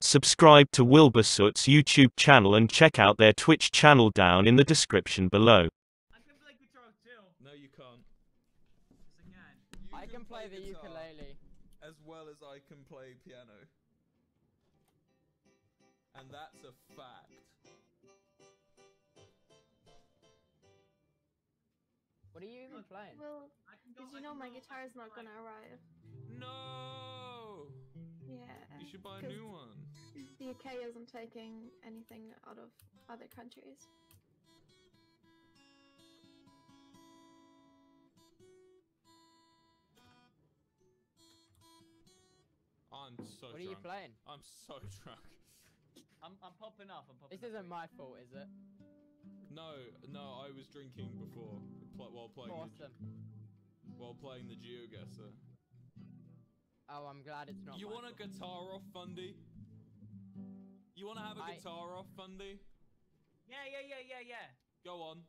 Subscribe to Wilbursoot's YouTube channel and check out their Twitch channel down in the description below. I can play guitar too. No, you can't. Yes, I can. You I can play the ukulele. as well as I can play piano. And that's a fact. What are you even playing? Well, I can go. did you know my guitar is not gonna arrive? No! Yeah. You should buy a 'cause new one. The UK isn't taking anything out of other countries. I'm so What are you drunk. playing? I'm so drunk. I'm, I'm popping off. I'm popping This off. isn't my fault, is it? No, no, I was drinking before pl- while playing Awesome. the, while playing the GeoGuessr. Oh, I'm glad it's not. You my want a guitar off, Fundy? You want to have a guitar off, Fundy? Yeah, yeah, yeah, yeah, yeah. Go on.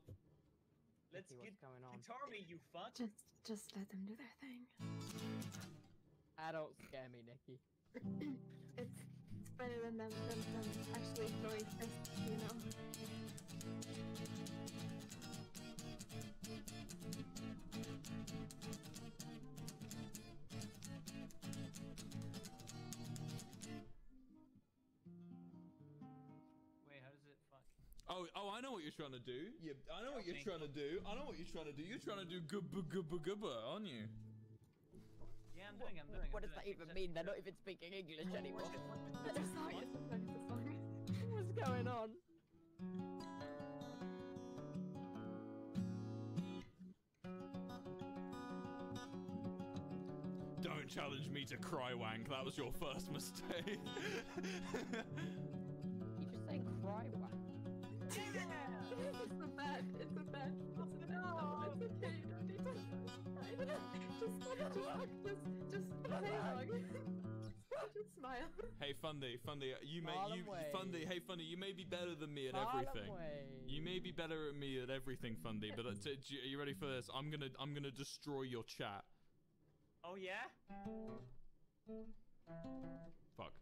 Let's get going on. guitar me, you fuck. Just, just let them do their thing. Adults scare me, Nikki. It's, it's better than them than, than actually going first, you know. Oh, oh, I know what you're trying to do. Yeah, I know what you're me. trying to do. I know what you're trying to do. You're trying to do gubba gubba gubba, aren't you? Yeah, I'm doing. I'm doing. What I'm does that even mean? They're not even speaking English anymore. What's going on? Don't challenge me to cry wank. That was your first mistake. smile. hey, Fundy, Fundy, you may Smile you and. Fundy. Hey, Fundy, you may be better than me at Smile everything. wave. You may be better at me at everything, Fundy. But uh, t- do are you ready for this? I'm gonna I'm gonna destroy your chat. Oh yeah. Fuck.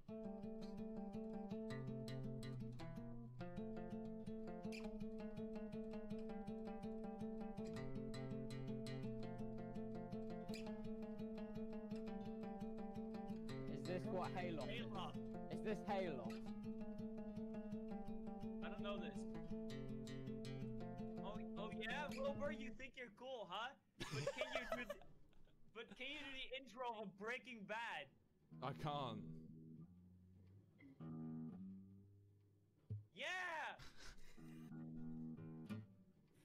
Is this what Halo? Halo. Is this Halo? I don't know this. Oh, oh yeah, Wilbur, you think you're cool, huh? But can you do? The, but can you do the intro of Breaking Bad? I can't. Yeah.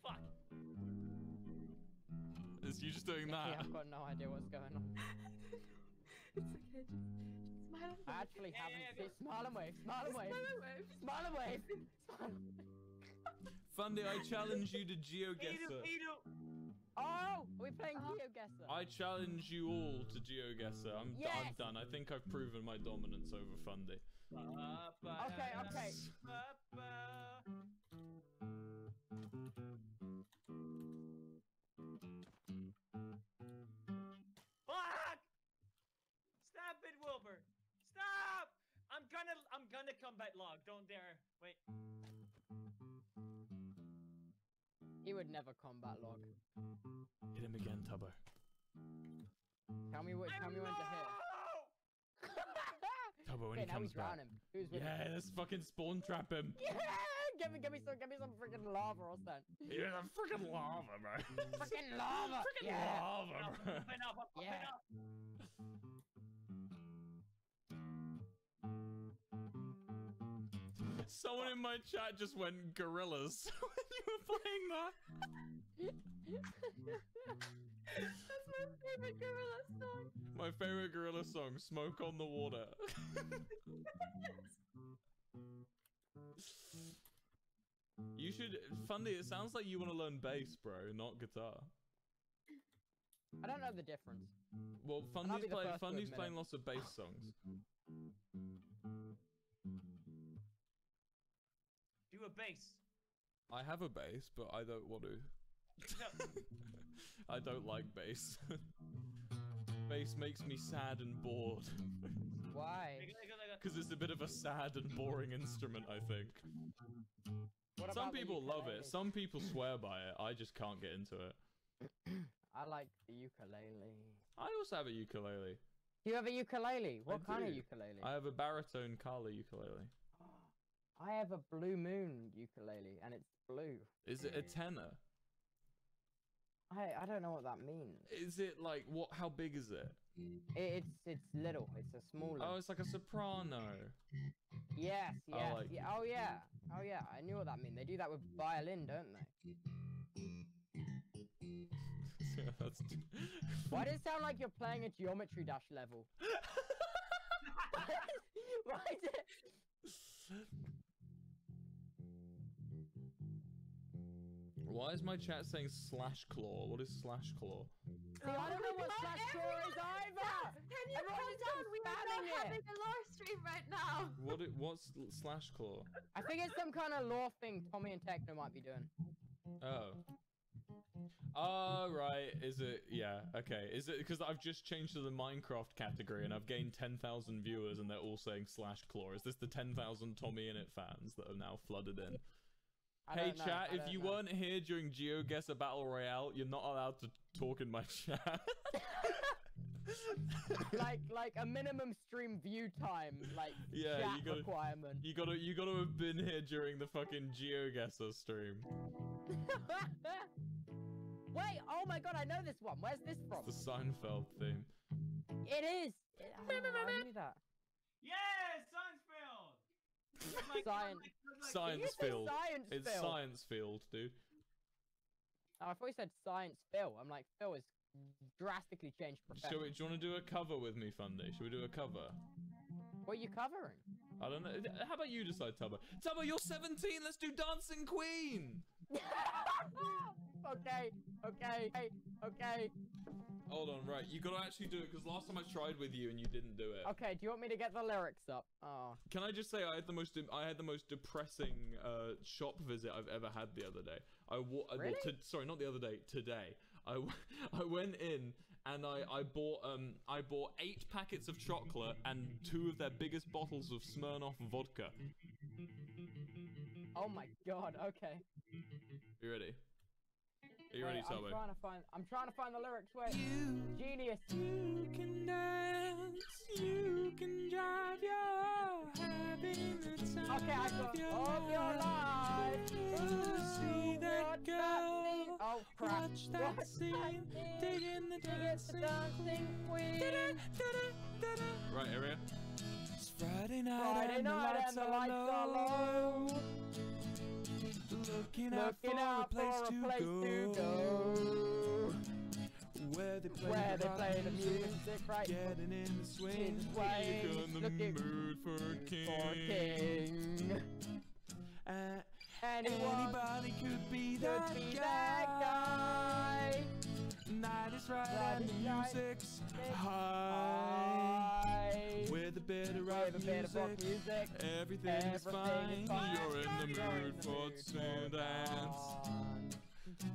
Fuck. Is you just doing Nikki, that? I've got no idea what's going on. It's okay, just, just smile. I actually Yeah, haven't yeah, seen. Smile and wave. Smile and wave. Smile and wave. Smile and wave. Smile and wave. Fundy, I challenge you to Edu, GeoGuessr. Edu. Oh, are we playing Uh-huh. GeoGuessr? I challenge you all to GeoGuessr. I'm, d- I'm done. I think I've proven my dominance over Fundy. Okay, okay. Fuck! Gonna, I'm combat log. Don't dare. Wait. He would never combat log. Hit him again, Tubbo. Tell me what. Tell me when to hit. Tubbo, when okay, he now we comes back. him. Who's with Yeah, him? let's fucking spawn trap him. Yeah! Give me, give me some, give me some freaking lava or something. You're the freaking lava, bro. Freaking lava! Freaking yeah! lava, bro. popping up. I'm popping Yeah. up. Someone in my chat just went gorillas when you were playing that. That's my favorite gorilla song. My favorite gorilla song, "Smoke on the Water." you should, Fundy. It sounds like you want to learn bass, bro, not guitar. I don't know the difference. Well, Fundy's be the playing. Fundy's playing lots of bass songs. Do a bass. I have a bass, but I don't want to. No. I don't like bass. bass makes me sad and bored. Why? Because it's a bit of a sad and boring instrument. I think What some people love it. Some people swear by it. I just can't get into it. I like the ukulele. I also have a ukulele. Do you have a ukulele? What kind of ukulele? I have a baritone Kala ukulele. I have a blue moon ukulele, and it's blue. Is it a mm. tenor? I I don't know what that means. Is it like what? How big is it? It, it's it's little. It's a small. Oh, it's like a soprano. Yes, I yes, like- yeah. Oh yeah, oh yeah. I knew what that meant. They do that with violin, don't they? yeah, that's. Why does it sound like you're playing a geometry dash level? Why is Why is my chat saying slash claw? What is slash claw? See, I don't know what Oh, slash claw is everyone, either. Can you Everyone calm is down? We are spamming not it. having a live stream right now. What it? What's slash claw? I think it's some kind of law thing Tommy and Techno might be doing. Oh. Oh right, is it? Yeah, okay. Is it because I've just changed to the Minecraft category and I've gained ten thousand viewers and they're all saying slash claw? Is this the ten thousand TommyInnit fans that are now flooded in? I hey know, chat, if you know. weren't here during GeoGuessr battle royale, you're not allowed to talk in my chat. like like a minimum stream view time, like Yeah, chat you gotta- requirement. you gotta, you gotta have been here during the fucking GeoGuessr stream. Wait, oh my god, I know this one. Where's this from? It's the Seinfeld theme. It is. It, oh, I knew that. Yeah, Sunsfield. Science. my God, my- Science Did field. Science It's Phil? science field, dude. Oh, I thought you said science Phil. I'm like, Phil has drastically changed profession. Shall we, do you want to do a cover with me, Fundy? Should we do a cover? What are you covering? I don't know. How about you decide, Tubbo? Tubbo, you're 17. Let's do Dancing Queen. okay, okay, okay, okay. Hold on, right. You gotta actually do it because last time I tried with you and you didn't do it. Okay, do you want me to get the lyrics up? Oh. Can I just say I had the most I had the most depressing uh, shop visit I've ever had the other day. I wa- well, Really? to- sorry, not the other day. Today, I, I went in and I, I bought um I bought eight packets of chocolate and two of their biggest bottles of Smirnoff vodka. Oh my god, okay. You ready? Are you ready, Wait, I'm trying to find I'm trying to find the lyrics. Wait. Genius. You can dance, you can drive, you're having the time Okay, I got of your of your life. See Ooh, that girl, scene. Oh crap. watch that Watch scene, scene. dig in the Dig it, the dancing dancing queen. Right, area. It's Friday night, Friday and, night the and the lights lights are are low. Looking out Looking for out a place, for a to, place go, to go. Where they play Where the they play the music right Getting in the swing, swing, the looking mood for a king. for king. Uh, Anyone Anybody could be could that be guy. that guy. Night is right and the music's high. high. Of With rock a bit of rock music, everything, is fine. You're in the mood for to dance.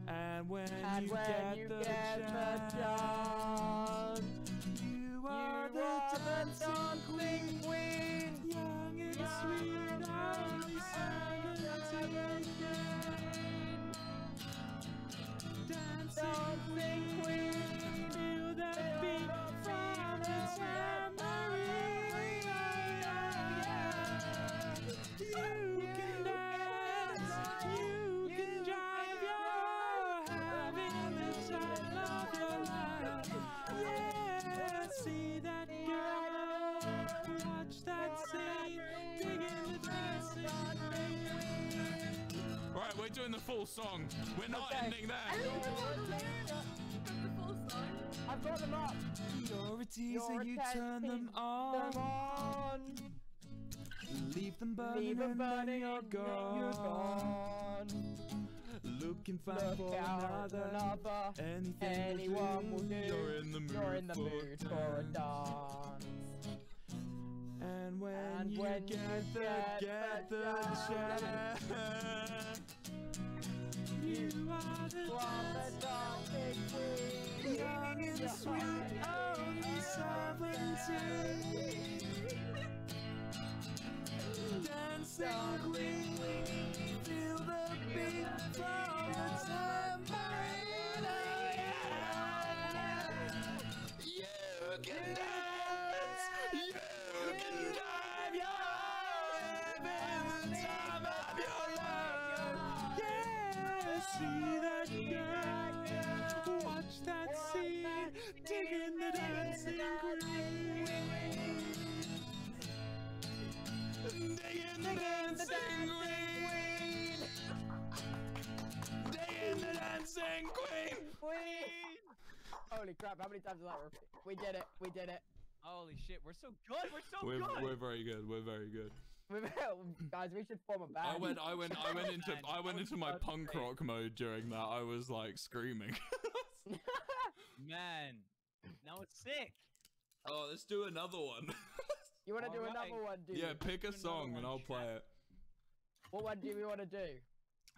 And when you get the chance, you are the dancing queen. queen. Young and sweet, and only seventeen. Dancing queen. We're doing the full song. We're not Okay. ending there. The lyrics from the full song? I've got them up. You're a teaser, You're a you turn them on. Them on. Leave them burning, Leave them and burning then you're and gone. You're gone. Looking fine Look for another. another. Anything Anyone will do. You're in the mood, You're in the for, mood dance. for a dance. And when And you when get you the get get the the chance, chance, you are the darling queen, young and yeah. sweet, only seventeen. Dancing queen, feel the beat from Holy crap, how many times did that repeat? We did it, we did it. Holy shit, we're so good. We're so We're, good. we're very good. We're very good. We- Guys, we should form a band. I went, I went, I went into, I went into my punk rock mode during that. I was like screaming. Man, now it's sick. oh, let's do another one. You want to do Alright. another one, do yeah, pick a another song and I'll chat. play it. What one do we want to do?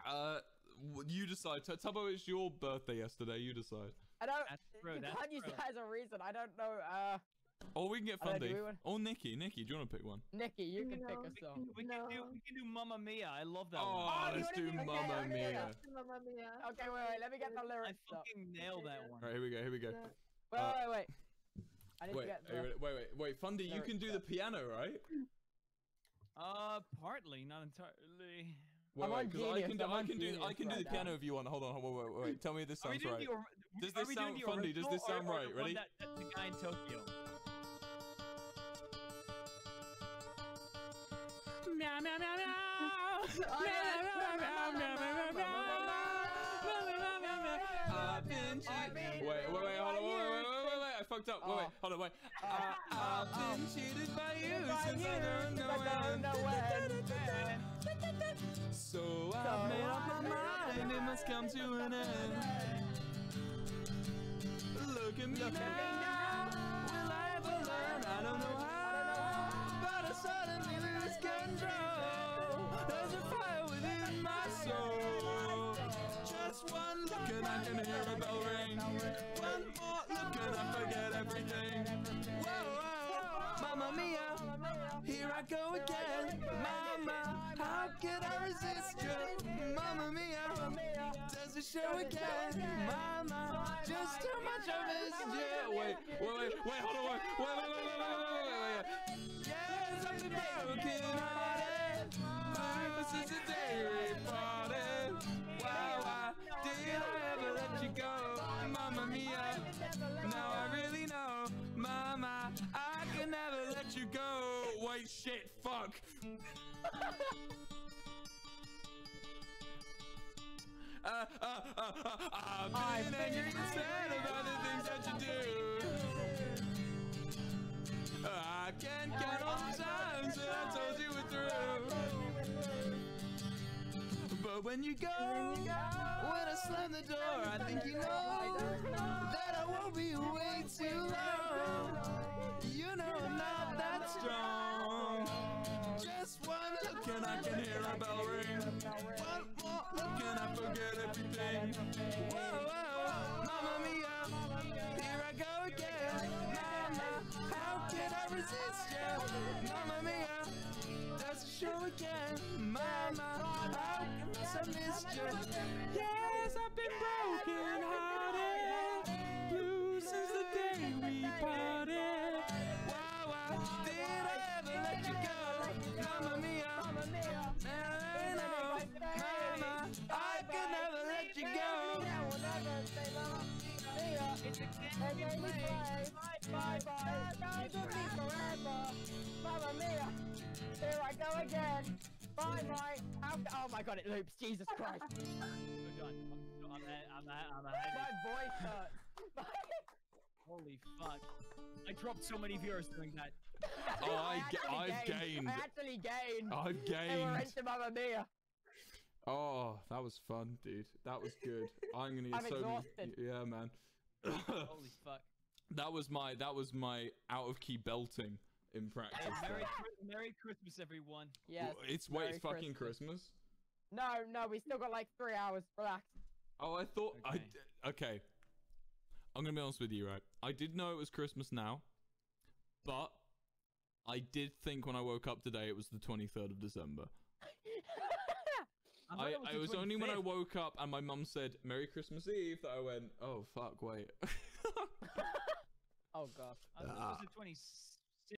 Uh, you decide. T- Tubbo, it's your birthday yesterday. You decide. I don't. That's true, you that's can't use true. that as a reason. I don't know. Uh, Or we can get I don't know, do Fundy. we want- Or Nikki. Nikki, do you want to pick one? Nikki, you can pick No. a song. We can do we can do Mamma Mia. I love that Oh, one. you let's do do- Mamma okay, Mia. okay. Mamma mia. Okay, wait, wait. Let me get the I lyrics up. fucking nailed that one. All right, here we go. Here we go. Yeah. Wait, Uh, wait, wait. I need Wait, to get wait, the. wait, wait, wait. Fundy, you can lyrics do the piano, right? Uh, partly, not entirely. Wait, I'm wait, on 'cause I can do, I'm I on can do, I can do right the piano if you want. Hold on, hold on, wait, wait, wait. Tell me this sounds right. the Does this sound funny? Does this sound or- or right? the one Ready? That, that's the guy in Tokyo. Meow, meow, meow, meow. Oh, yeah. I've been cheated. Wait, wait, wait, hold on, wait, wait, wait, wait, wait, I fucked up. Wait, wait, Oh. hold on, wait. Uh, I- I've been cheated by you since I don't know when. So I've made up my mind, it must come to an end. Look at me now. Will I ever learn? I don't know how. But I suddenly lose control. There's a fire within my soul. Just one look and I can hear a bell ring. One more look and I everything. Whoa, whoa, Mamma mia, here I go again. Mama, how could I resist you? Mamma mia, does it show again? Mama, just how much I missed you. Wait, wait, wait, wait, hold on, wait, wait, wait, wait, wait, wait, wait, wait, wait. Yes, been broken hearted. But since the day shit, fuck. Uh, uh, uh, uh, been been angry and sad about the things that you do. I can't count all the times that I told you we're through. But when you go, when I slam the door, I think you know that I won't be away too long. You know I'm not that strong. Just one look and I can hear a bell ring. One more look and I forget everything. Whoa, whoa, mamma mia, here I go again. Mama, how can I resist you? Mamma mia, does it show again? Mama, how can I miss you? Yes, I've been broken It's a game we play. Bye bye. forever. Mamma mia. Here I go again. Bye bye. How, oh my god, it loops. Jesus Christ. We're done. I'm, I'm, I'm, I'm, I'm ahead. My voice hurts. Holy fuck. I dropped so many viewers doing that. Oh, I ga- actually I've gained. I actually gained. I've They gained. into Mamma Mia. Oh, that was fun, dude. That was good. I'm gonna get I'm so exhausted. yeah, man. Holy fuck. that was my that was my out of key belting in practice. Hey, Merry, Merry Christmas, everyone. Yes. it's wait, Merry it's fucking Christmas. Christmas. No, no, we still got like three hours. Relax. Oh, I thought I Okay. d- okay. I'm gonna be honest with you, right? I did know it was Christmas now, but I did think when I woke up today it was the 23rd of December. thought I, it I the was only when I woke up and my mum said Merry Christmas Eve that I went, oh fuck, wait. Oh god. I thought it was ah. the